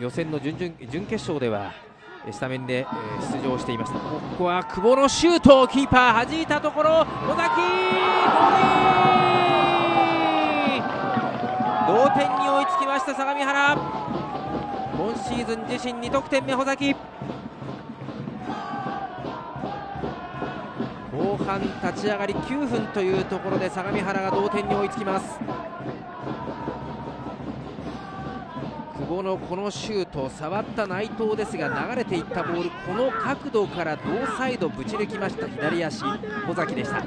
予選の準々準決勝ではスタメンで、出場していました。ここは久保のシュートをキーパー弾いたところ尾崎同点に追いつきました相模原。今シーズン自身2得点目穂崎。後半立ち上がり9分というところで相模原が同点に追いつきます。久保のこのシュート触った内藤ですが流れていったボールこの角度から同サイドぶち抜きました左足尾崎でした。